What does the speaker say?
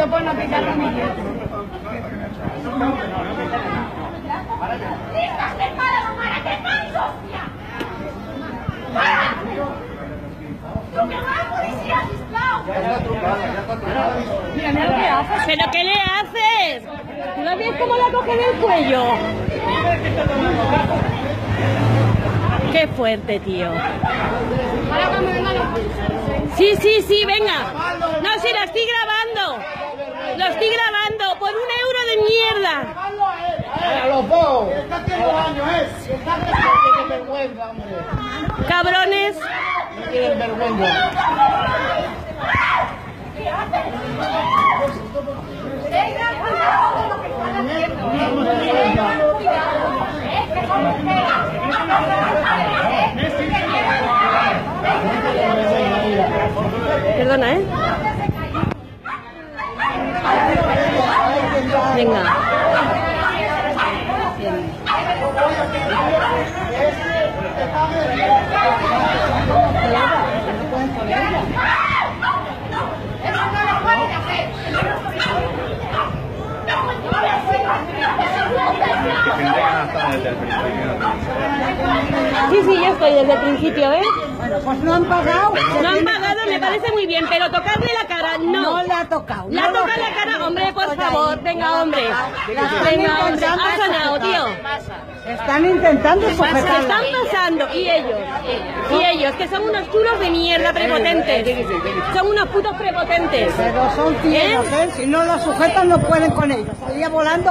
sitio por no quitar la mía. ¿Qué pasa, hostia? ¡Para! ¡Tú que vas, policía, sisplau! Mira, mira lo que haces. ¿Pero qué le haces? ¿Tú la ves cómo la coge del cuello? Qué fuerte, tío. Ahora cuando venga los Sí, sí, sí, venga. No, si la estoy grabando. Lo estoy grabando por un euro de mierda. A los dos. Está haciendo daño, ¿eh? Cabrones. No tienen vergüenza. Tengan cuidado con lo que están haciendo. Tengan cuidado. Es que son ustedes. Perdona, ¿eh? Venga. Sí, sí, yo estoy desde el principio, ¿eh? Bueno, pues no han pagado. No han pagado, me parece muy bien, pero tocarle la cara, no. No le ha tocado. La no toca la cara, por favor, ahí. venga, hombre. hombre, sonado, tío. Están intentando Se sujetarla. están pasando, y ellos, y ellos, que son unos chulos de mierda prepotentes. Son unos putos prepotentes. Pero son ciegos, ¿eh? Si no lo sujetan no pueden con ellos. Estaría volando